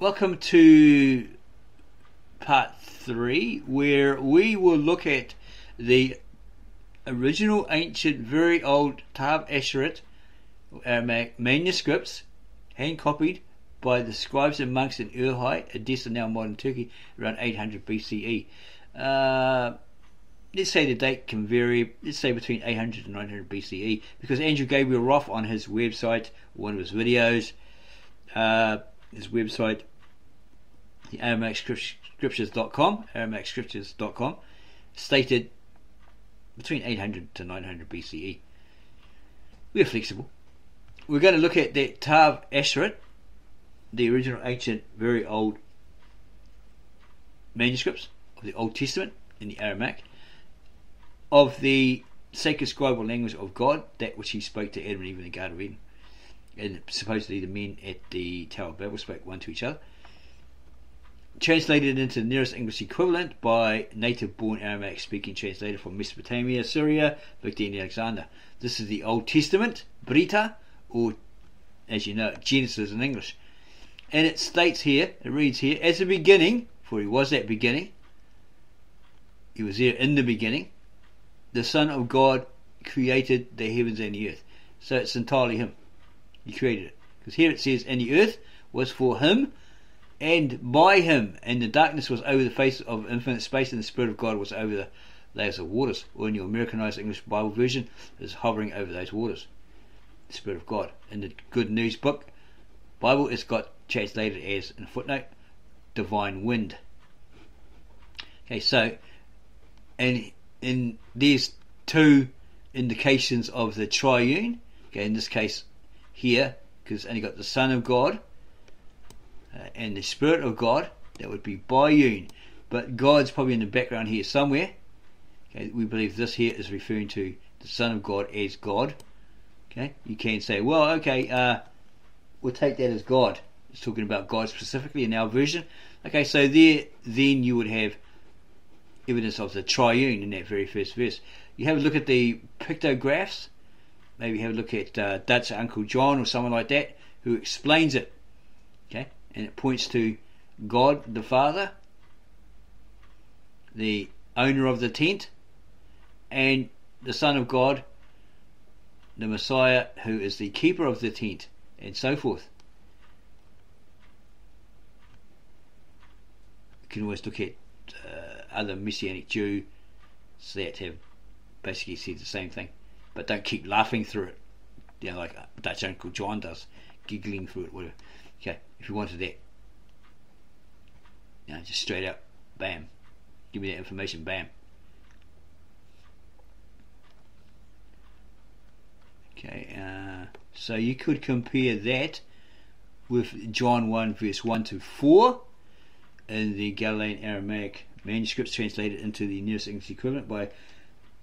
welcome to part three, where we will look at the original ancient, very old Tav Asheret Aramaic manuscripts, hand copied by the scribes and monks in Urhai, Edessa, now modern Turkey, around 800 BCE. Uh, let's say the date can vary, let's say between 800 and 900 BCE, because Andrew Gabriel Roth on his website, one of his videos, uh, his website, the AramaicsScriptures.com, AramaicsScriptures.com, stated between 800 to 900 BCE. We're flexible. We're going to look at that Tav Asheret, the original ancient, very old manuscripts of the Old Testament in the Aramaic, of the sacred scribal language of God, that which he spoke to Adam and Eve in the Garden of Eden. And supposedly the men at the Tower of Babel spoke one to each other. Translated into the nearest English equivalent by native born Aramaic speaking translator from Mesopotamia, Syria, Victor Alexander. This is the Old Testament, Breetah, or as you know, Genesis in English. And it states here, it reads here, as a beginning, for he was that beginning, he was there in the beginning, the Son of God created the heavens and the earth. So it's entirely him. He created it. Because here it says, and the earth was for him and by him, and the darkness was over the face of infinite space, and the Spirit of God was over the layers of waters. Or in your Americanized English Bible version, is hovering over those waters. The Spirit of God. In the Good News book, Bible, it's got translated as, in a footnote, divine wind. Okay, so, and in these two indications of the triune, okay, in this case here, because only got the Son of God uh, and the Spirit of God, that would be biune. But God's probably in the background here somewhere. Okay, we believe this here is referring to the Son of God as God. Okay, you can say, well, okay, uh, we'll take that as God. It's talking about God specifically in our version. Okay, so there, then you would have evidence of the triune in that very first verse. You have a look at the pictographs. Maybe have a look at uh, Dutch Uncle John or someone like that who explains it. Okay, and it points to God the Father, the owner of the tent, and the Son of God, the Messiah, who is the keeper of the tent, and so forth. You can always look at uh, other Messianic Jews that have basically said the same thing, but don't keep laughing through it. You know, like Dutch Uncle John does, giggling through it, whatever. Okay, if you wanted that, you know, just straight up, bam, give me that information, bam. Okay, uh, so you could compare that with John 1 verse 1 to 4 in the Galilean Aramaic manuscripts translated into the nearest English equivalent by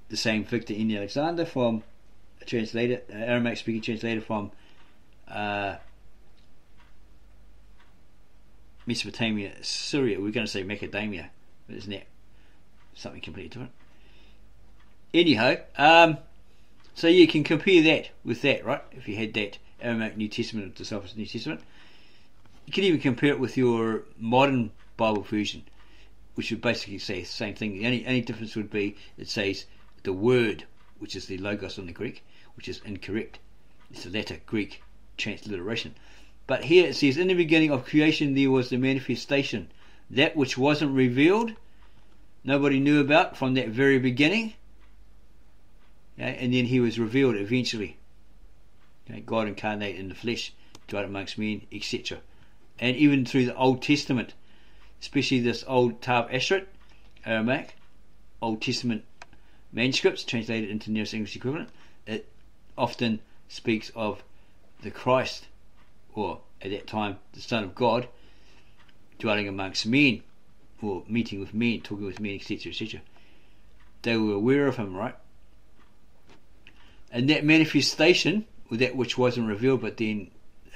the same Victor N. Alexander from a translator, uh, Aramaic speaking translator from uh, Mesopotamia, Syria. We're going to say Macadamia, but isn't it something completely different? Anyhow, um, so you can compare that with that, right? If you had that Aramaic New Testament the Self New Testament, you can even compare it with your modern Bible version, which would basically say the same thing. The only, only difference would be it says the word, which is the logos in the Greek, which is incorrect. It's a latter Greek transliteration. But here it says, In the beginning of creation there was the manifestation, that which wasn't revealed, nobody knew about from that very beginning. Okay, and then he was revealed eventually. Okay, God incarnate in the flesh, dwelt amongst men, etc. And even through the Old Testament, especially this old Tav Asheret, Aramaic, Old Testament manuscripts translated into nearest English equivalent, it often speaks of the Christ, or at that time the Son of God, dwelling amongst men, or meeting with men, talking with men, etc., etc. They were aware of him, right? And that manifestation, or that which wasn't revealed but then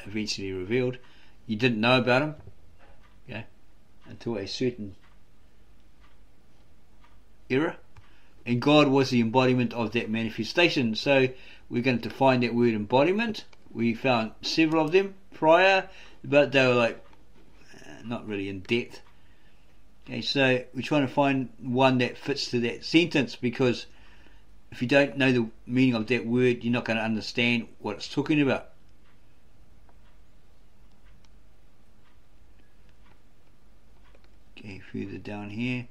eventually revealed, you didn't know about him, yeah, until a certain era and God was the embodiment of that manifestation. So we're going to find that word embodiment. We found several of them prior, but they were like uh, not really in depth. Okay, so we're trying to find one that fits to that sentence because if you don't know the meaning of that word, you're not going to understand what it's talking about. Okay, further down here.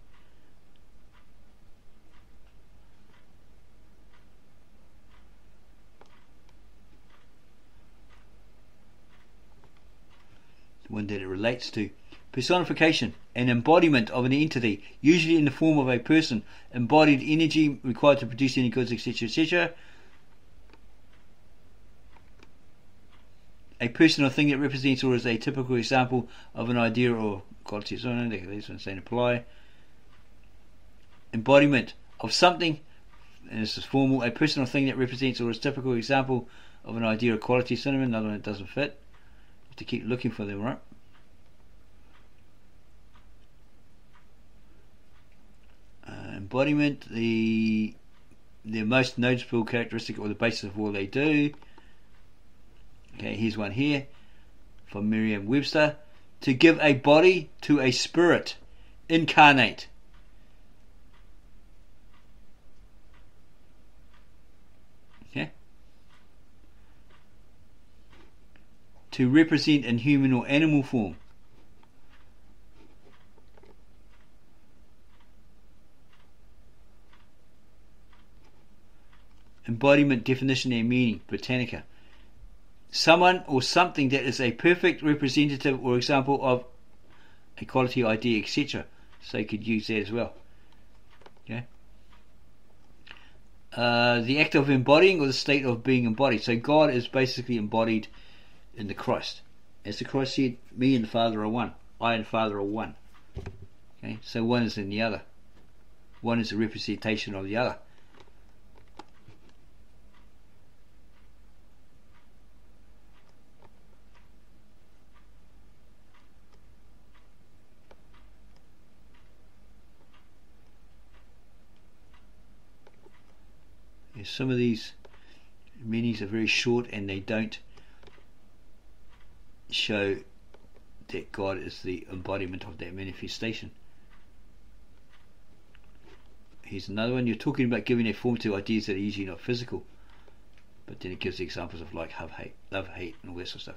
One that it relates to. Personification, an embodiment of an entity, usually in the form of a person, embodied energy required to produce any goods, etc., etc. A person or thing that represents or is a typical example of an idea or quality. So this one's saying apply. Embodiment of something, and this is formal, a person or thing that represents or is a typical example of an idea or quality synonym, another one that doesn't fit. To keep looking for them, right? Uh, embodiment, the their most noticeable characteristic or the basis of all they do. Okay, here's one here from Merriam Webster. To give a body to a spirit, incarnate. Okay. To represent in human or animal form. embodiment, definition, and meaning, Britannica. Someone or something that is a perfect representative or example of a quality idea, etc. So you could use that as well. Okay. Uh, the act of embodying or the state of being embodied. So God is basically embodied in the Christ. As the Christ said, me and the Father are one. I and the Father are one. Okay, so one is in the other. One is a representation of the other. some of these meanings are very short and they don't show that God is the embodiment of that manifestation. Here's another one. You're talking about giving a form to ideas that are usually not physical, but then it gives examples of like love, hate, love, hate, and all that sort of stuff.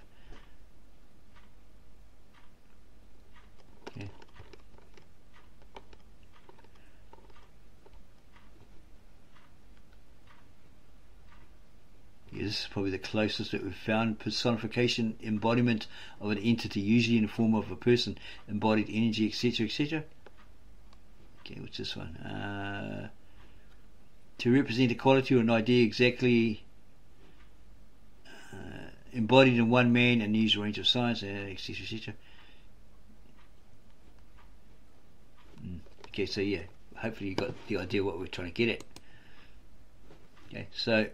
Is probably the closest that we've found. Personification, embodiment of an entity, usually in the form of a person, embodied energy, etc., etc. Okay, what's this one? Uh, to represent a quality or an idea exactly uh, embodied in one man and use a range of signs, etc., etc. Mm. Okay, so yeah, hopefully you got the idea what we're trying to get at. Okay, so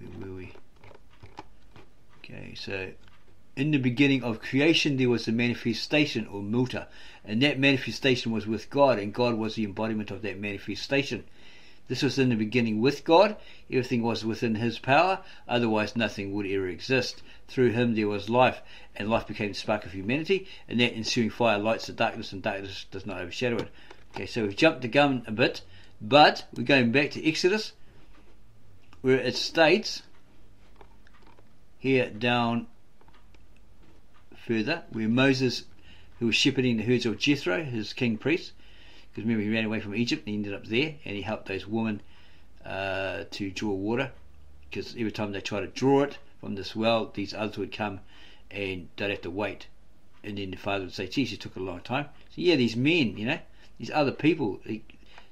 where were we? Okay, so in the beginning of creation there was a manifestation or muta, and that manifestation was with God, and God was the embodiment of that manifestation. This was in the beginning with God, everything was within His power, otherwise nothing would ever exist. Through Him there was life, and life became the spark of humanity, and that ensuing fire lights the darkness, and darkness does not overshadow it. Okay, so we've jumped the gun a bit, but we're going back to Exodus, where it states here down further where Moses, who was shepherding the herds of Jethro, his king priest, because remember he ran away from Egypt and he ended up there and he helped those women uh, to draw water because every time they tried to draw it from this well, these others would come and they'd have to wait. And then the father would say, geez, it took a long time. So yeah, these men, you know, these other people, they,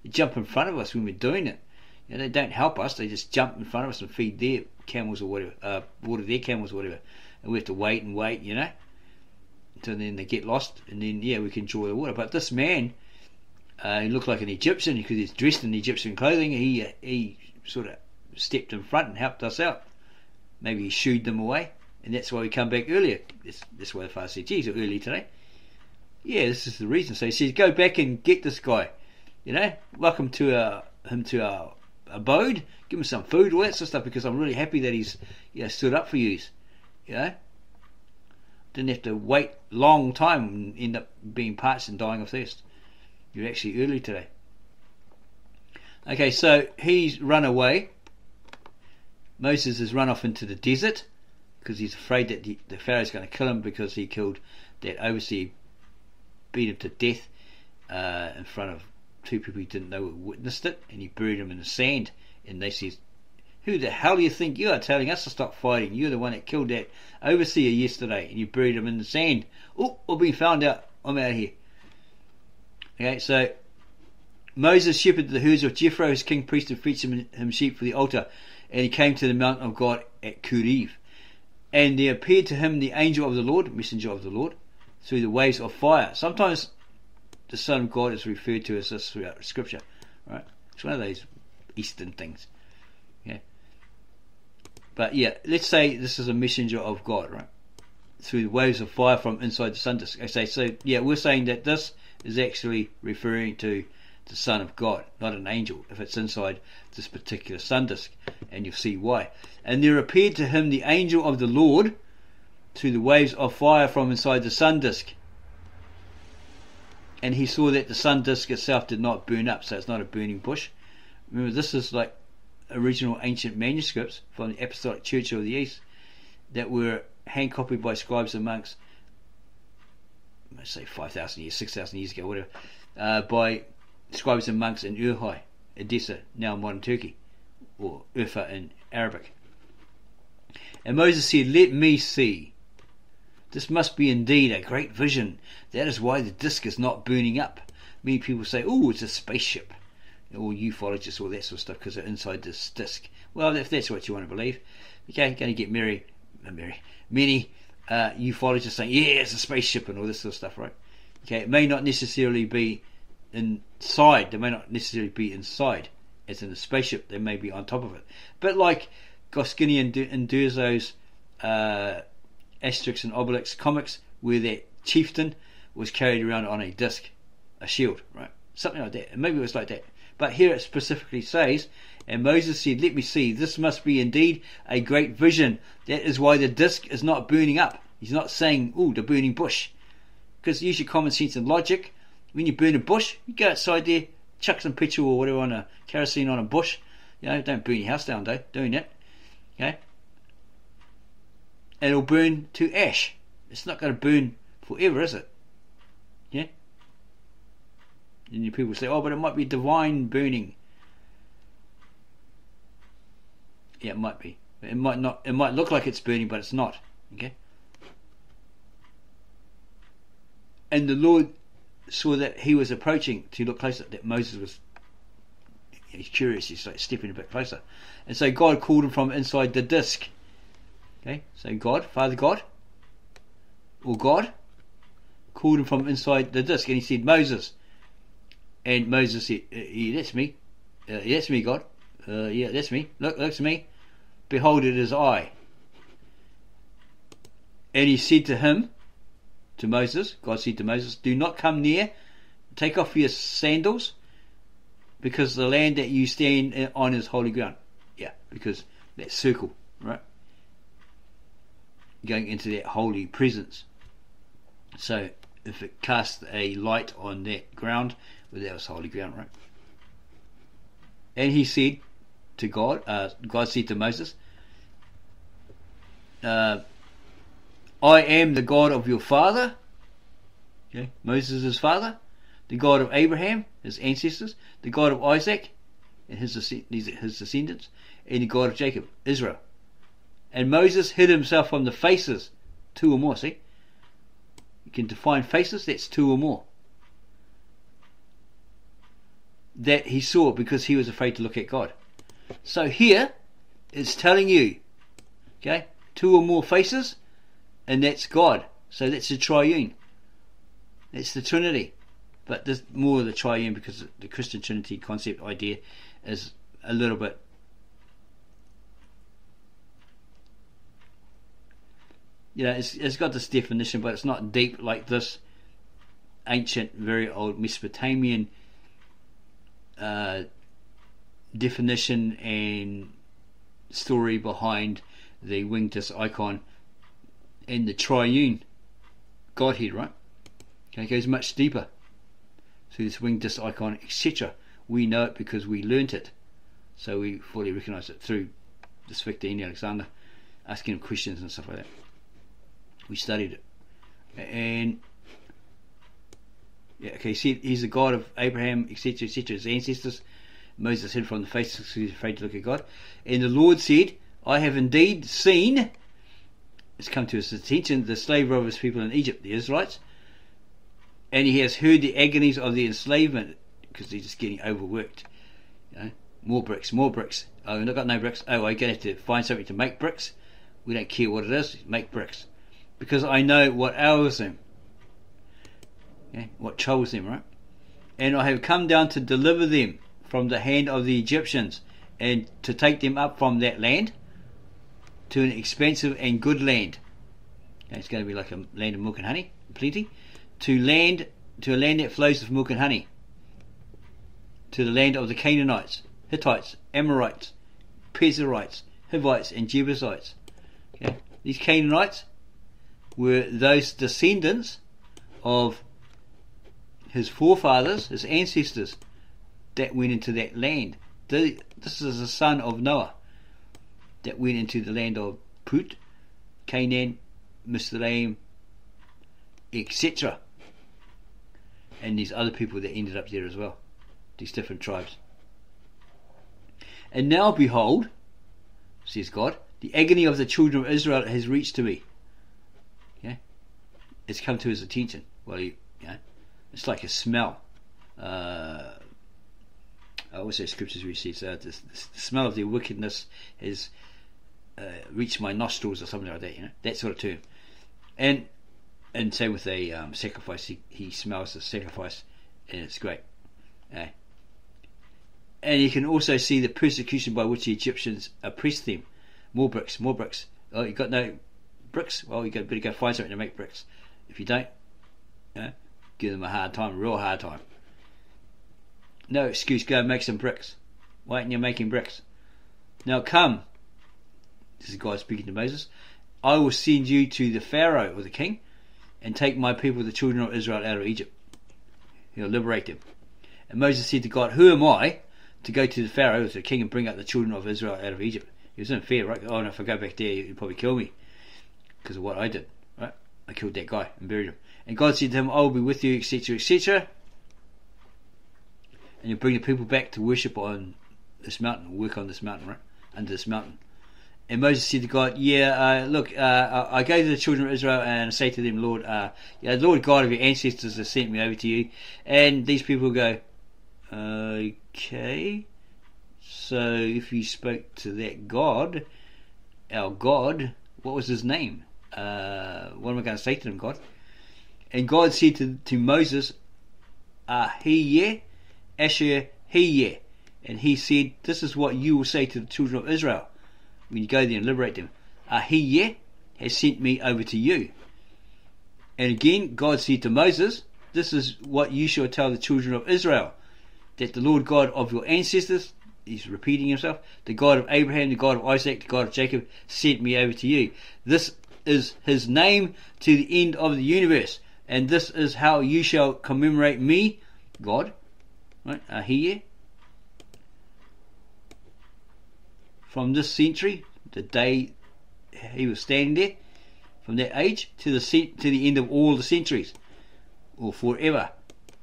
they jump in front of us when we're doing it. Know, they don't help us. They just jump in front of us and feed their camels or whatever, uh, water their camels or whatever, and we have to wait and wait, you know, until then they get lost, and then yeah, we can draw the water. But this man, uh, he looked like an Egyptian because he's dressed in Egyptian clothing. He uh, he sort of stepped in front and helped us out. Maybe he shooed them away, and that's why we come back earlier. That's, that's why the father said, "Geez, early today." Yeah, this is the reason. So he says, "Go back and get this guy." You know, welcome to our, him to our abode, give him some food, all that sort of stuff, because I'm really happy that he's you know, stood up for you. You know, didn't have to wait long time and end up being parched and dying of thirst. You're actually early today. Okay, so he's run away. Moses has run off into the desert because he's afraid that the, the Pharaoh's going to kill him because he killed that overseer, beat him to death uh, in front of two people he didn't know who witnessed it, and he buried him in the sand. And they says, "Who the hell do you think you are telling us to stop fighting? You're the one that killed that overseer yesterday, and you buried him in the sand. Oh, we've been found out. I'm out of here." Okay, so Moses shepherded the herds of Jethro, his king priest, and fetched him, him sheep for the altar. And he came to the mountain of God at Kiriv. And there appeared to him the angel of the Lord, messenger of the Lord, through the waves of fire. Sometimes the Son of God is referred to as this throughout Scripture, right? It's one of those Eastern things. Yeah. But yeah, let's say this is a messenger of God, right? Through the waves of fire from inside the sun disk. I say so. Yeah, we're saying that this is actually referring to the Son of God, not an angel, if it's inside this particular sun disk, and you'll see why. And there appeared to him the angel of the Lord through the waves of fire from inside the sun disk. And he saw that the sun disk itself did not burn up, so it's not a burning bush. Remember, this is like original ancient manuscripts from the Apostolic Church of the East that were hand copied by scribes and monks, let's say 5,000 years, 6,000 years ago, whatever, uh, by scribes and monks in Urhai, Edessa, now modern Turkey, or Urfa in Arabic. And Moses said, Let me see. This must be indeed a great vision. That is why the disk is not burning up. Many people say, oh, it's a spaceship. Or ufologists, all that sort of stuff, because they're inside this disk. Well, if that's what you want to believe, okay, going to get Mary, uh, Mary, many uh, ufologists saying, yeah, it's a spaceship and all this sort of stuff, right? Okay, it may not necessarily be inside. They may not necessarily be inside, as in a spaceship. They may be on top of it. But like Goscinny and, and Uderzo's uh, Asterix and Obelix comics, where that chieftain was carried around on a disc, a shield, right? Something like that. And maybe it was like that. But here it specifically says, and Moses said, Let me see, this must be indeed a great vision. That is why the disc is not burning up. He's not saying, Oh, the burning bush. Because use your common sense and logic when you burn a bush, you go outside there, chuck some petrol or whatever on a kerosene on a bush. You know, don't burn your house down, though, doing that. Okay? It'll burn to ash. It's not going to burn forever, is it? Yeah? And people say, oh, but it might be divine burning. Yeah, it might be. It might not. It might look like it's burning, but it's not. Okay. And the Lord saw that he was approaching to look closer, that Moses was he's curious, he's like stepping a bit closer. And so God called him from inside the disc. Okay, so God, Father God, or God, called him from inside the disc and he said, Moses. And Moses said, uh, yeah, that's me. Uh, that's me, God. Uh, yeah, that's me. Look, that's me. Behold, it is I. And he said to him, to Moses, God said to Moses, Do not come near, take off your sandals, because the land that you stand on is holy ground. Yeah, because that circle? Going into that holy presence. So if it casts a light on that ground, well, that was holy ground, right? And he said to God, uh, God said to Moses, uh, I am the God of your father, okay, Moses' father, the God of Abraham, his ancestors, the God of Isaac, and his, his descendants, and the God of Jacob, Israel. And Moses hid himself from the faces, two or more, see? You can define faces, that's two or more. That he saw because he was afraid to look at God. So here, it's telling you, okay, two or more faces, and that's God. So that's the triune. It's the Trinity. But there's more of the triune because the Christian Trinity concept idea is a little bit you know, it's, it's got this definition, but it's not deep like this ancient, very old Mesopotamian uh, definition and story behind the winged disc icon in the triune Godhead, right? Okay, it goes much deeper. So this winged disc icon, etc. We know it because we learnt it. So we fully recognize it through this Victor Alexander asking him questions and stuff like that. We studied it. And yeah, okay, see, he's the God of Abraham, etc., etc., his ancestors. Moses hid from the face because he was afraid to look at God. And the Lord said, I have indeed seen, it's come to his attention, the slave his people in Egypt, the Israelites, and he has heard the agonies of the enslavement because they're just getting overworked. You know, more bricks, more bricks. Oh, we've not got no bricks. Oh, I'm going to have to find something to make bricks. We don't care what it is, make bricks. Because I know what ails them. Okay? What troubles them, right? And I have come down to deliver them from the hand of the Egyptians and to take them up from that land to an expensive and good land. Okay, it's going to be like a land of milk and honey, plenty. To land to a land that flows with milk and honey. To the land of the Canaanites, Hittites, Amorites, Perizzites, Hivites, and Jebusites. Okay? These Canaanites were those descendants of his forefathers, his ancestors, that went into that land. This is the son of Noah that went into the land of Put, Canaan, Mizraim, etc. And these other people that ended up there as well, these different tribes. And now behold, says God, the agony of the children of Israel has reached to me. Yeah, it's come to his attention. Well, know, it's like a smell. Uh, I always say scriptures we see so the, the, smell of their wickedness has uh, reached my nostrils or something like that. You know that sort of term. And and same with a um, sacrifice. He, he smells the sacrifice, and it's great. Uh, and you can also see the persecution by which the Egyptians oppressed them. More bricks, more bricks. Oh, you got no bricks? Well, you better go find something to make bricks. If you don't, you know, give them a hard time, a real hard time. No excuse, go and make some bricks. Why aren't you making bricks? Now come, this is God speaking to Moses, I will send you to the Pharaoh or the king and take my people, the children of Israel, out of Egypt. He'll liberate them. And Moses said to God, Who am I to go to the Pharaoh, the king, and bring out the children of Israel out of Egypt? He was unfair, right? Oh, and if I go back there, you'd probably kill me because of what I did, right? I killed that guy and buried him. And God said to him, I will be with you, etc., etc and you bring the people back to worship on this mountain, work on this mountain, right? Under this mountain. And Moses said to God, Yeah, uh, look, uh, I go to the children of Israel and I say to them, Lord, uh, yeah, Lord God of your ancestors has sent me over to you. And these people go, Okay. So if you spoke to that God, our God, what was his name? Uh, what am I going to say to them, God? And God said to, to Moses, uh, He, yeah, Asher Heye. And he said, This is what you will say to the children of Israel when you go there and liberate them. Ahiyeh has sent me over to you. And again, God said to Moses, This is what you shall tell the children of Israel that the Lord God of your ancestors, he's repeating himself, the God of Abraham, the God of Isaac, the God of Jacob, sent me over to you. This is his name to the end of the universe. And this is how you shall commemorate me, God, right, uh, here from this century, the day he was standing there, from that age to the to the end of all the centuries, or forever.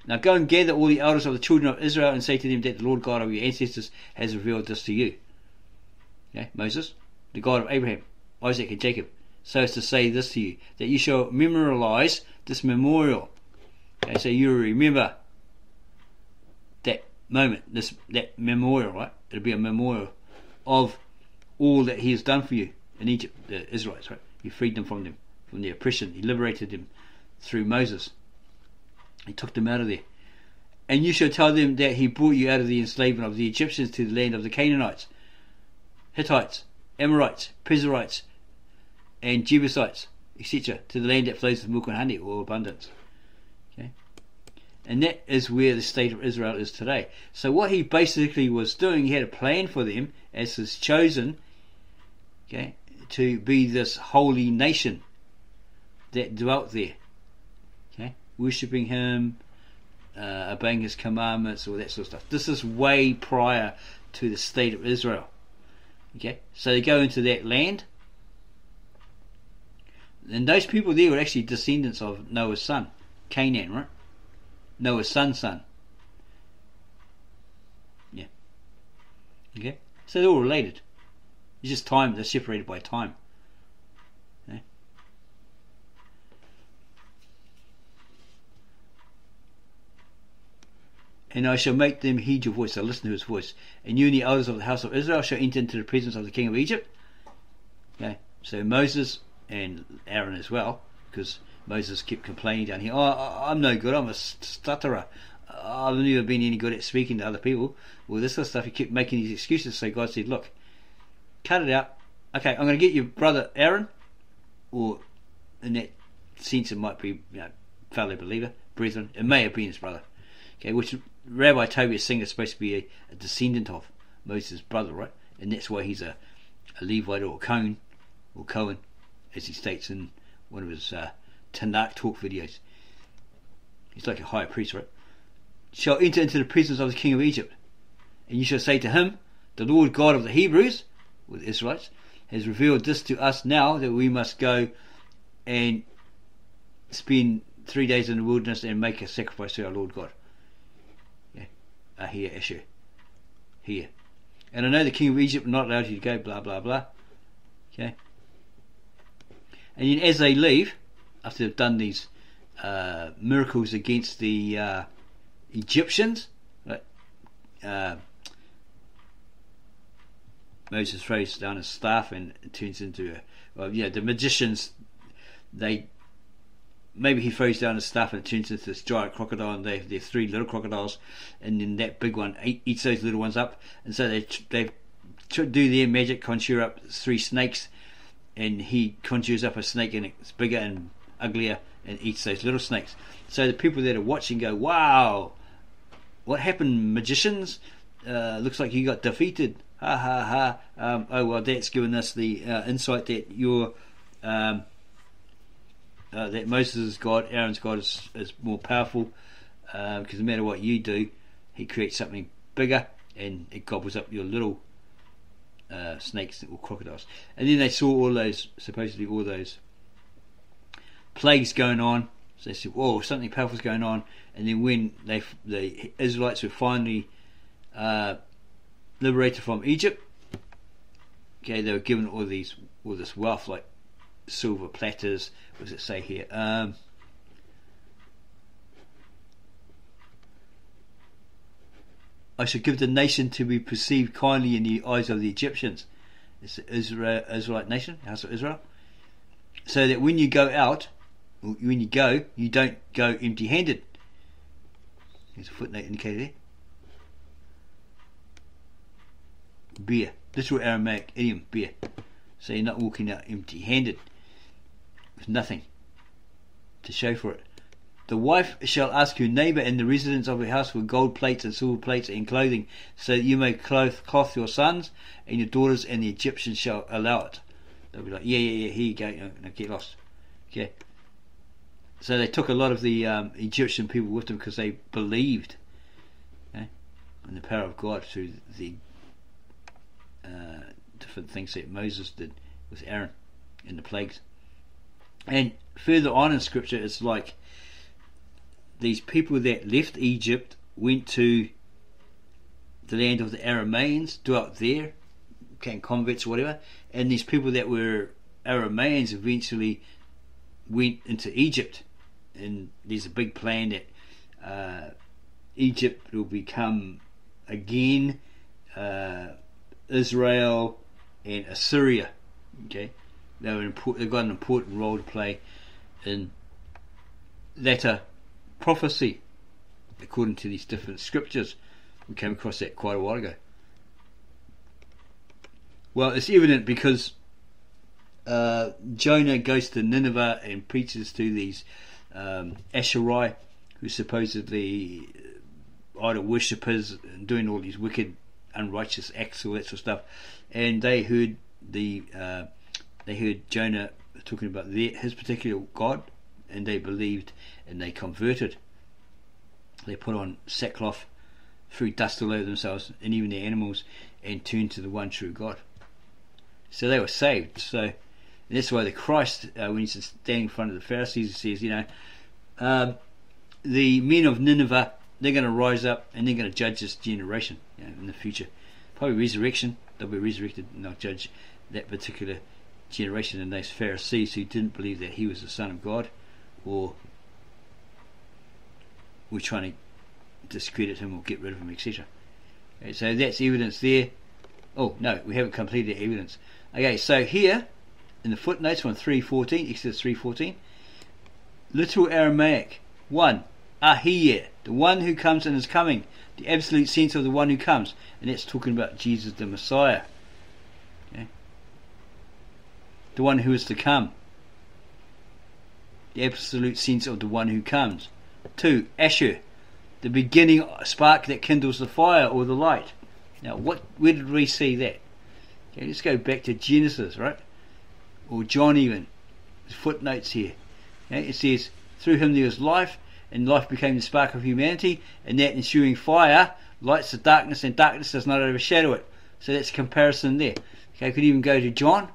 Now go and gather all the elders of the children of Israel and say to them that the Lord God of your ancestors has revealed this to you. Okay, Moses, the God of Abraham, Isaac, and Jacob, so as to say this to you, that you shall memorialize this memorial. Okay, so you remember that moment, this that memorial, right? It'll be a memorial of all that He has done for you in Egypt, the Israelites, right? He freed them from them, from the oppression. He liberated them through Moses. He took them out of there. And you shall tell them that He brought you out of the enslavement of the Egyptians to the land of the Canaanites, Hittites, Amorites, Perizzites, and Jebusites, etc., to the land that flows with milk and honey, or abundance. Okay? And that is where the state of Israel is today. So what he basically was doing, he had a plan for them as his chosen, okay, to be this holy nation that dwelt there. Okay? worshipping him, uh, obeying his commandments, all that sort of stuff. This is way prior to the state of Israel. Okay, so they go into that land, and those people there were actually descendants of Noah's son, Canaan, right? Noah's son's son. Yeah. Okay, so they're all related. It's just time; they're separated by time. and I shall make them heed your voice, they'll listen to his voice. And you and the elders of the house of Israel shall enter into the presence of the king of Egypt. Okay, so Moses and Aaron as well, because Moses kept complaining down here, oh, I'm no good, I'm a stutterer. I've never been any good at speaking to other people. Well, this sort of stuff, he kept making these excuses. So God said, Look, cut it out. Okay, I'm going to get your brother Aaron, or in that sense, it might be you know, fellow believer, brethren. It may have been his brother. Okay, which Rabbi Tovia Singer is supposed to be a, a, descendant of Moses' brother, right? And that's why he's a, a Levite or a Cohen, or Cohen, as he states in one of his uh, Tanakh talk videos. He's like a high priest, right? Shall enter into the presence of the king of Egypt, and you shall say to him, The Lord God of the Hebrews, or the Israelites, has revealed this to us now that we must go and spend three days in the wilderness and make a sacrifice to our Lord God Yeah, uh, here issue. Here. And I know the king of Egypt not allowed you to go, blah, blah, blah. Okay. And then as they leave, after they've done these uh, miracles against the uh, Egyptians, right, uh, Moses throws down his staff and it turns into a, well, yeah, the magicians, they maybe he throws down his staff and turns into this giant crocodile, and they have their three little crocodiles, and then that big one eats those little ones up, and so they they do their magic, conjure up three snakes, and he conjures up a snake, and it's bigger and uglier, and eats those little snakes. So the people that are watching go, "Wow, what happened, magicians? Uh, looks like you got defeated." Ha ha ha! Um, oh well, that's given us the uh, insight that you're um, uh, that Moses' God, Aaron's God is, is more powerful because uh, no matter what you do, he creates something bigger and it gobbles up your little uh, snakes or crocodiles. And then they saw all those, supposedly all those plagues going on. So they said, "Whoa, something powerful is going on." And then when they, the Israelites were finally uh, liberated from Egypt, okay, they were given all these all this wealth, like silver platters. What does it say here? Um, I should give the nation to be perceived kindly in the eyes of the Egyptians. It's the Israel, Israelite nation, House of Israel. So that when you go out, when you go, you don't go empty handed. There's a footnote indicated there. Beer. Literal Aramaic idiom, beer. So you're not walking out empty handed with nothing to show for it. The wife shall ask your neighbour in the residence of her house for gold plates and silver plates and clothing, so that you may clothe, cloth your sons and your daughters, and the Egyptians shall allow it. They'll be like, yeah, yeah, yeah, here you go, no, no, get lost. Okay. So they took a lot of the um, Egyptian people with them because they believed okay, in the power of God through the uh, different things that Moses did with Aaron in the plagues. And further on in scripture, it's like these people that left Egypt went to the land of the Aramaeans, dwelt there, became converts or whatever, and these people that were Aramaeans eventually went into Egypt. And there's a big plan that uh, Egypt will become again uh, Israel and Assyria. Okay, they were important, they've got an important role to play in latter prophecy, according to these different scriptures. We came across that quite a while ago. Well, it's evident because uh, Jonah goes to Nineveh and preaches to these um, Asherai, who supposedly idol worshippers and doing all these wicked, unrighteous acts, all that sort of stuff. And they heard the uh, they heard Jonah talking about their, his particular God, and they believed and they converted. They put on sackcloth, threw dust all over themselves and even their animals, and turned to the one true God. So they were saved. So that's why the Christ, uh, when he's standing in front of the Pharisees, he says, you know, um, the men of Nineveh, they're going to rise up and they're going to judge this generation you know, in the future. Probably resurrection, they'll be resurrected and they'll judge that particular generation and those Pharisees who didn't believe that he was the Son of God or we're trying to discredit him or get rid of him, etc. Okay, so that's evidence there. Oh, no, we haven't completed the evidence. Okay, so here in the footnotes from 3.14, Exodus 3.14, literal Aramaic, 1, Ahiyeh, the one who comes and is coming, the absolute sense of the one who comes, and that's talking about Jesus the Messiah. Okay? The one who is to come. The absolute sense of the one who comes. 2. Asher, the beginning spark that kindles the fire or the light. Now, what? Where did we see that? Okay, let's go back to Genesis, right? Or John even. There's footnotes here. Okay, it says, through him there was life, and life became the spark of humanity, and that ensuing fire lights the darkness, and darkness does not overshadow it. So that's a comparison there. Okay, I could even go to John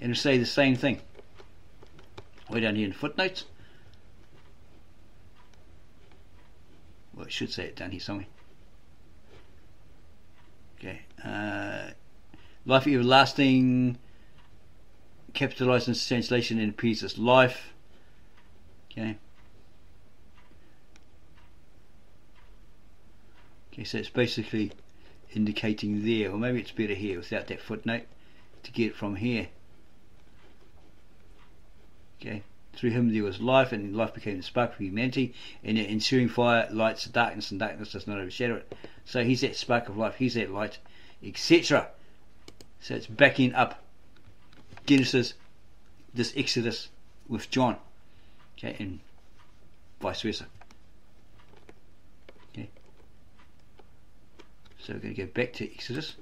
and say the same thing. Way down here in footnotes. Well, it should say it down here somewhere. Okay. Uh, life everlasting, capitalized in translation appears as life. Okay. Okay, so it's basically indicating there, or maybe it's better here without that footnote to get it from here. Okay, through him there was life, and life became the spark of humanity, and the ensuing fire lights the darkness, and darkness does not overshadow it. So he's that spark of life, he's that light, etc. So it's backing up Genesis, this Exodus with John, okay, and vice versa. Okay. So we're going to go back to Exodus.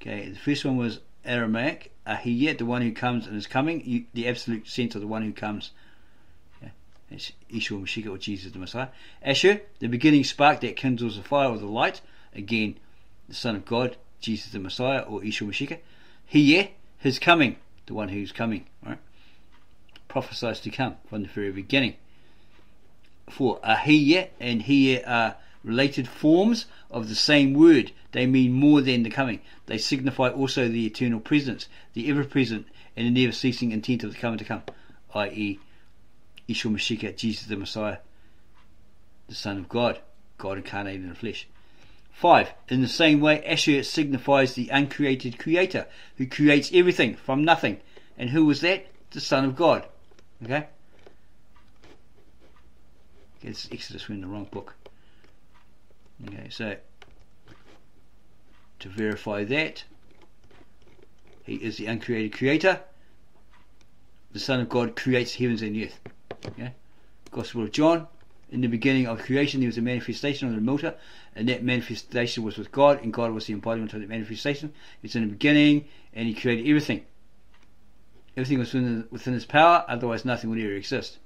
Okay, the first one was Aramaic, Ahiyah, the one who comes and is coming, you, the absolute sense of the one who comes. Yeah, it's Yeshua Mashiach or Jesus the Messiah. Asher, the beginning spark that kindles the fire of the light, again, the Son of God, Jesus the Messiah or Yeshua Mashiach. Hiyeh, his coming, the one who's coming, right? Prophesies to come from the very beginning. For Ahiyah and Hiyeh are related forms of the same word. They mean more than the coming. They signify also the eternal presence, the ever present and the never ceasing intent of the coming to come, i.e., Yeshua Mashiach, Jesus the Messiah, the Son of God, God incarnated in the flesh. 5. In the same way, Asher signifies the uncreated creator who creates everything from nothing. And who was that? The Son of God. Okay? It's Exodus, we're in the wrong book. Okay, so to verify that, he is the uncreated creator. The Son of God creates heavens and earth. Okay? Gospel of John, in the beginning of creation there was a manifestation of the motor, and that manifestation was with God, and God was the embodiment of that manifestation. It's in the beginning, and He created everything. Everything was within, within His power, otherwise nothing would ever exist.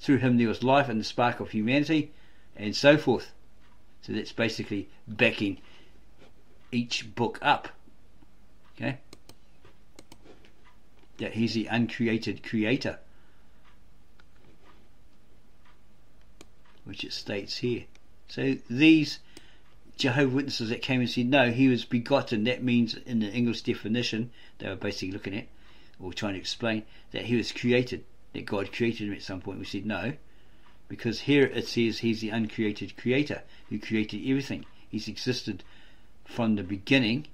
Through Him there was life and the spark of humanity, and so forth. So that's basically backing each book up. Okay? That He's the uncreated creator. Which it states here. So these Jehovah Witnesses that came and said, no, he was begotten. That means, in the English definition, they were basically looking at, or trying to explain, that he was created, that God created him at some point. We said, no, because here it says he's the uncreated creator who created everything. He's existed from the beginning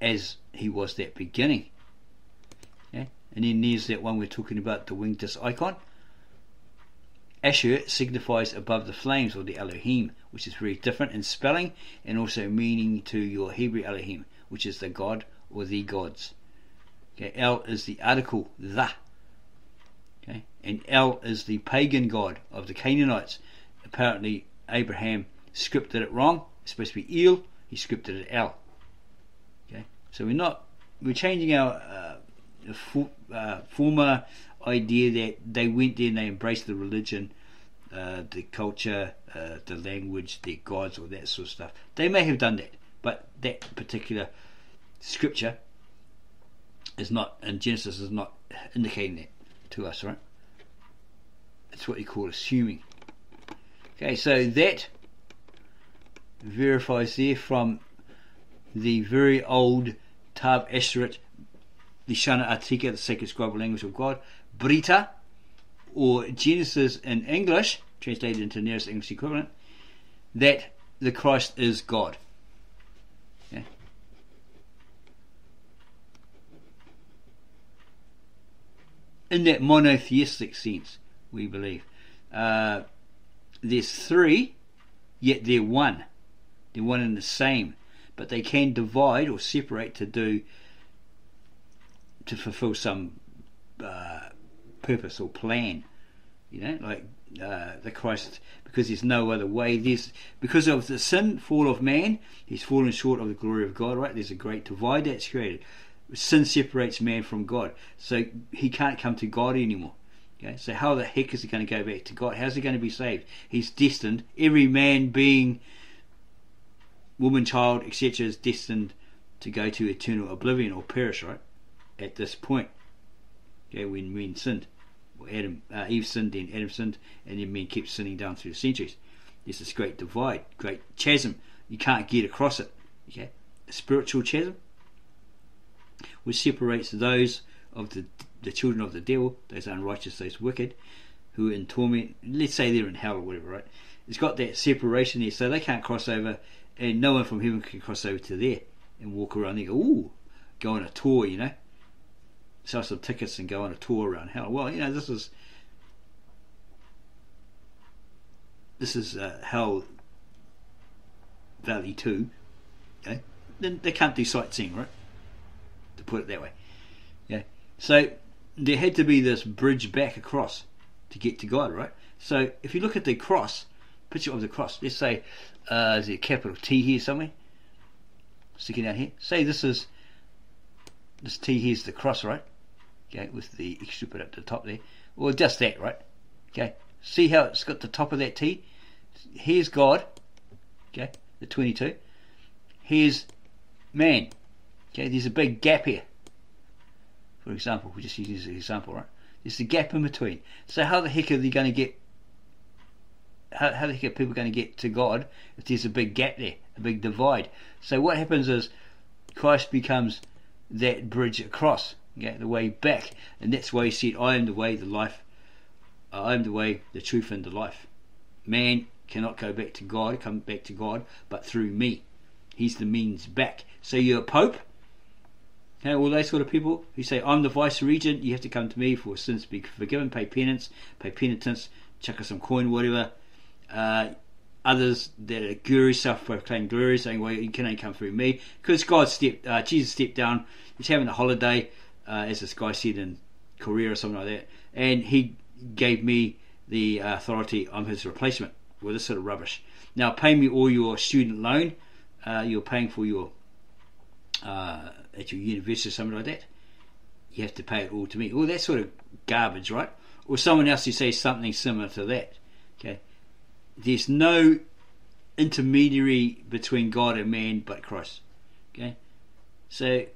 as he was that beginning. Okay? And then there's that one we're talking about, the winged disc icon. Asher signifies above the flames or the Elohim, which is very different in spelling and also meaning to your Hebrew Elohim, which is the God or the gods. Okay, El is the article the. Okay, and El is the pagan god of the Canaanites. Apparently, Abraham scripted it wrong. It's supposed to be El. He scripted it El. Okay, so we're not we're changing our uh, for, uh, former idea that they went there and they embraced the religion, uh, the culture, uh, the language, their gods, or that sort of stuff. They may have done that, but that particular scripture is not, and Genesis is not indicating that to us, right? It's what you call assuming. Okay, so that verifies there from the very old Tav Esheret, the Shana Atika, the sacred scribal language of God, Breetah, or Genesis in English, translated into nearest English equivalent, that the Christ is God. In that monotheistic sense, we believe. Uh, there's three, yet they're one. They're one and the same. But they can divide or separate to do to fulfill some uh, purpose or plan. You know, like uh, the Christ, because there's no other way. There's because of the sin fall of man, he's fallen short of the glory of God. Right? There's a great divide that's created. Sin separates man from God, so he can't come to God anymore. Okay, so how the heck is he going to go back to God? How's he going to be saved? He's destined. Every man, being, woman, child, etc., is destined to go to eternal oblivion or perish. Right? At this point, okay, when men sinned. well, Adam, uh, Eve sinned, then Adam sinned, and then men kept sinning down through the centuries. There's this great divide, great chasm. You can't get across it. Okay, a spiritual chasm, which separates those of the the children of the devil, those unrighteous, those wicked, who are in torment. Let's say they're in hell or whatever, right? It's got that separation there, so they can't cross over, and no one from heaven can cross over to there and walk around. They go, ooh, go on a tour, you know sell some tickets and go on a tour around hell. Well, you know, this is this is uh, Hell Valley Two. Okay, then they can't do sightseeing, right? To put it that way. Yeah. So there had to be this bridge back across to get to God, right? So if you look at the cross, picture of the cross, let's say uh, there's a capital T here somewhere, sticking out here. Say this is this T here's the cross, right? okay, with the extra bit at the top there. Well, just that, right? Okay, see how it's got the top of that T? Here's God, okay, the 22. Here's man, okay, there's a big gap here. For example, we just use this as an example, right? There's a gap in between. So how the heck are they going to get how, how the heck are people going to get to God if there's a big gap there, a big divide? So what happens is Christ becomes that bridge across okay, the way back. And that's why he said, I am the way, the life, I am the way, the truth, and the life. Man cannot go back to God, come back to God, but through me. He's the means back. So you're a pope, okay, all those sort of people who say, I'm the vice regent, you have to come to me for sins to be forgiven, pay penance, pay penitence, chuck us some coin, whatever. Uh, others that are gurus, self-proclaimed gurus, saying, "Well, you can only come through me," because God stepped, uh, Jesus stepped down. He's having a holiday uh, as this guy said in Korea or something like that, and he gave me the authority. I'm his replacement. Well, this sort of rubbish. Now, pay me all your student loan. Uh, you're paying for your uh, at your university or something like that. You have to pay it all to me. Well, that's sort of garbage, right? Or someone else who says something similar to that. Okay, there's no intermediary between God and man but Christ. Okay, so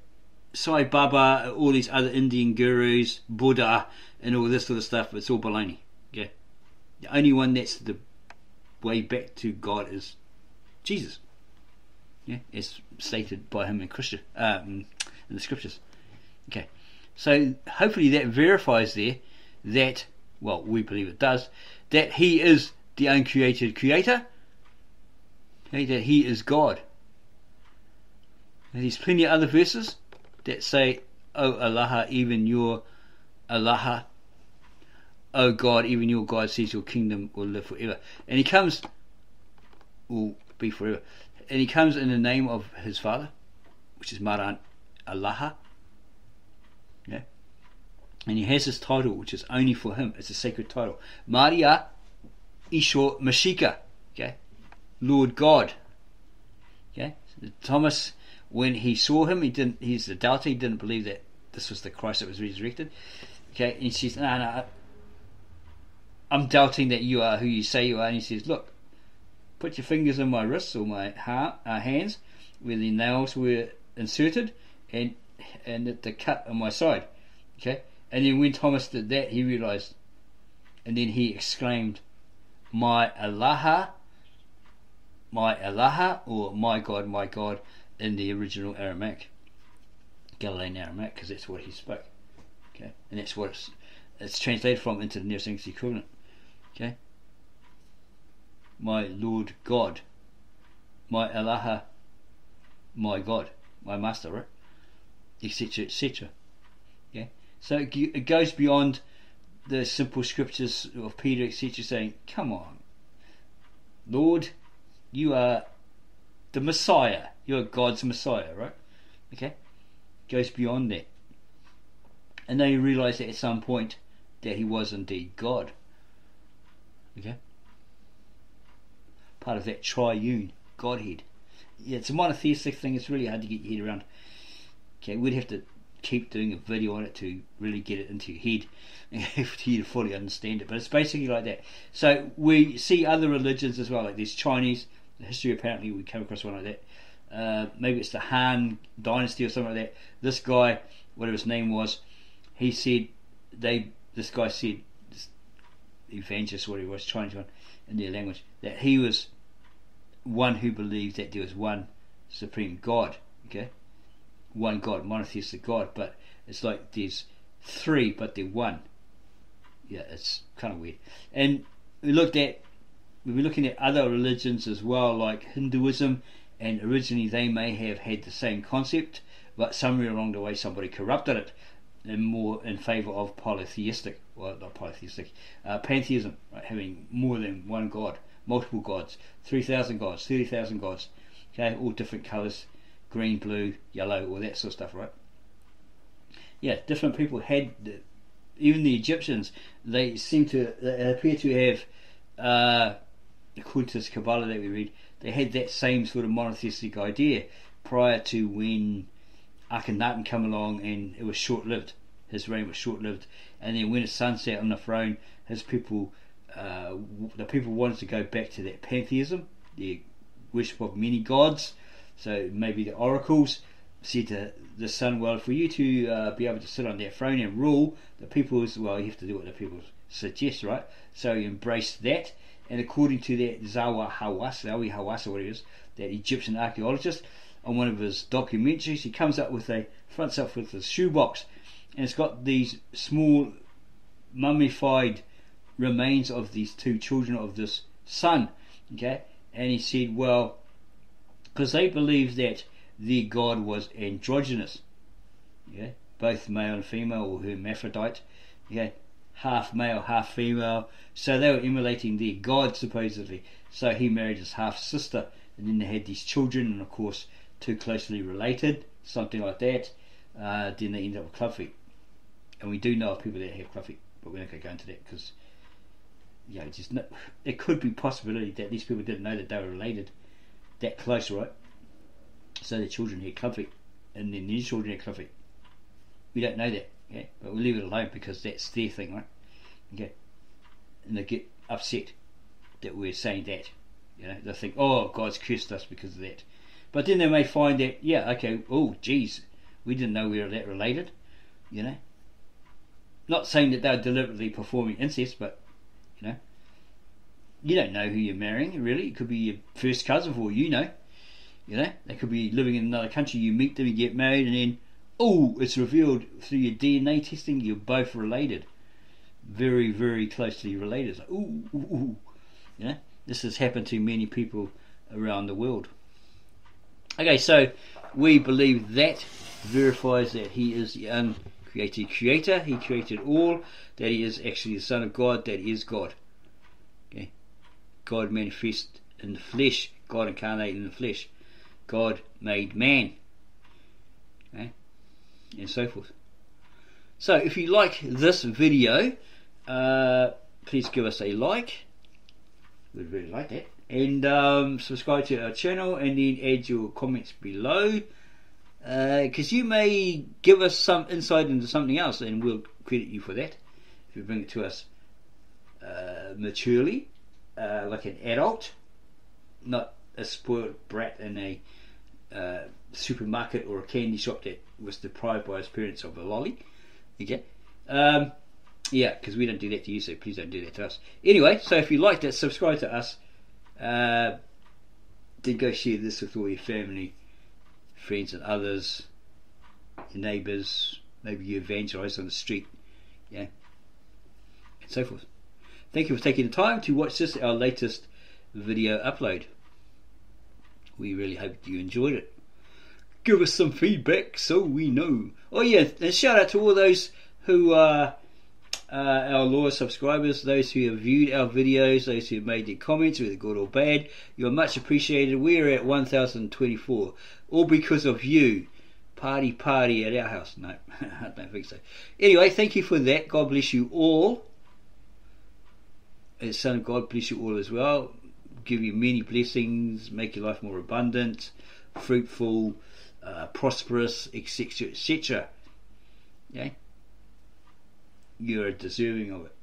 Sai Baba, all these other Indian gurus, Buddha, and all this sort of stuff, it's all baloney. Okay? The only one that's the way back to God is Jesus. Yeah, as stated by him in Christian um, in the scriptures. Okay, so hopefully that verifies there that well we believe it does that he is the uncreated creator. Okay, that he is God. And there's plenty of other verses that say, O oh Allah, even your Allah, O God, even your God says your kingdom will live forever. And he comes, will be forever. And he comes in the name of his father, which is Maran Allah. Yeah. And he has this title, which is only for him. It's a sacred title. Maria Ishor Mashika. Okay. Lord God. Okay. Thomas when he saw him, he didn't. He's the doubter. He didn't believe that this was the Christ that was resurrected. Okay, and he says, no, no, I'm doubting that you are who you say you are. And he says, look, put your fingers in my wrists or my heart, uh, hands where the nails were inserted and and at the cut on my side. Okay? And then when Thomas did that, he realized, and then he exclaimed, My Allah, my Allah, or my God, my God, in the original Aramaic, Galilean Aramaic, because that's what he spoke. Okay? And that's what it's, it's translated from into the Near English equivalent. Okay? My Lord God, my Allah, my God, my Master? Etc. etc. Okay? So it goes beyond the simple scriptures of Peter, etc., saying, Come on, Lord, you are the Messiah. You are God's Messiah, right? Okay? Goes beyond that. And then you realize that at some point that he was indeed God. Okay? Part of that triune Godhead. Yeah, it's a monotheistic thing, it's really hard to get your head around. Okay, we'd have to keep doing a video on it to really get it into your head for you to fully understand it. But it's basically like that. So we see other religions as well, like there's Chinese history. Apparently, we came across one like that. Uh, maybe it's the Han Dynasty or something like that. This guy, whatever his name was, he said they. This guy said, this evangelist, what he was, Chinese one, in their language, that he was one who believes that there is one supreme God. Okay, one God, monotheistic God, but it's like there's three, but they're one. Yeah, it's kind of weird. And we looked at, we were looking at other religions as well, like Hinduism, and originally they may have had the same concept, but somewhere along the way somebody corrupted it and more in favour of polytheistic, well, not polytheistic, uh, pantheism, right, having more than one god, multiple gods, 3,000 gods, 30,000 gods, okay, all different colours, green, blue, yellow, all that sort of stuff, right? Yeah, different people had, even the Egyptians, they seem to, they appear to have, uh, according to this Kabbalah that we read, they had that same sort of monotheistic idea prior to when Akhenaten come along and it was short lived. His reign was short lived, and then when his son sat on the throne, his people, uh, the people wanted to go back to that pantheism, the worship of many gods, so maybe the oracles said to the sun, well, for you to uh, be able to sit on that throne and rule, the people, well, you have to do what the people suggest, right? So he embraced that, and according to that Zawa Hawass, Zawi Hawass, or what it is, that Egyptian archaeologist, on one of his documentaries, he comes up with a fronts up with a shoebox, and it's got these small mummified remains of these two children of this son. Okay, and he said, well, because they believed that their god was androgynous, yeah, both male and female or hermaphrodite, yeah, half male, half female. So they were emulating their god supposedly. So he married his half sister, and then they had these children, and of course, too closely related, something like that. Uh, then they ended up with clubfeet, and we do know of people that have clubfeet, but we're not going to go into that because, yeah, just no, it could be possibility that these people didn't know that they were related that close, right? So the children had clubfeet, and then these children had clubfeet. We don't know that, okay? But we leave it alone because that's their thing, right? Okay, and they get upset that we're saying that. You know, they think, oh, God's cursed us because of that. But then they may find that, yeah, okay, oh, geez, we didn't know we were that related. You know, not saying that they're deliberately performing incest, but you know, you don't know who you're marrying, really. It could be your first cousin for you know. You know, they could be living in another country. You meet them, you get married, and then, oh, it's revealed through your DNA testing you're both related, very, very closely related. Like, ooh, ooh, ooh. You know, this has happened to many people around the world. Okay, so we believe that verifies that he is the uncreated creator. He created all. That he is actually the Son of God. That is God. God manifest in the flesh, God incarnated in the flesh, God made man, okay? and so forth. So, if you like this video, uh, please give us a like. We'd really like that. And um, subscribe to our channel and then add your comments below. Because you may give us some insight into something else, and we'll credit you for that if you bring it to us uh, maturely, uh, like an adult, not a spoiled brat in a uh, supermarket or a candy shop that was deprived by his parents of a lolly. Okay. Um, yeah, because we don't do that to you, so please don't do that to us. Anyway, so if you liked it, subscribe to us. Uh, then go share this with all your family, friends, and others, your neighbours. Maybe you evangelise on the street, yeah, and so forth. Thank you for taking the time to watch this, our latest video upload. We really hope you enjoyed it. Give us some feedback so we know. Oh yeah, and shout out to all those who are uh, our loyal subscribers, those who have viewed our videos, those who have made their comments, whether good or bad. You're much appreciated. We're at 1,024, all because of you. Party, party at our house. No, I don't think so. Anyway, thank you for that. God bless you all. And Son of God bless you all as well. Give you many blessings, make your life more abundant, fruitful, uh, prosperous, etc., etc. Okay? You're deserving of it.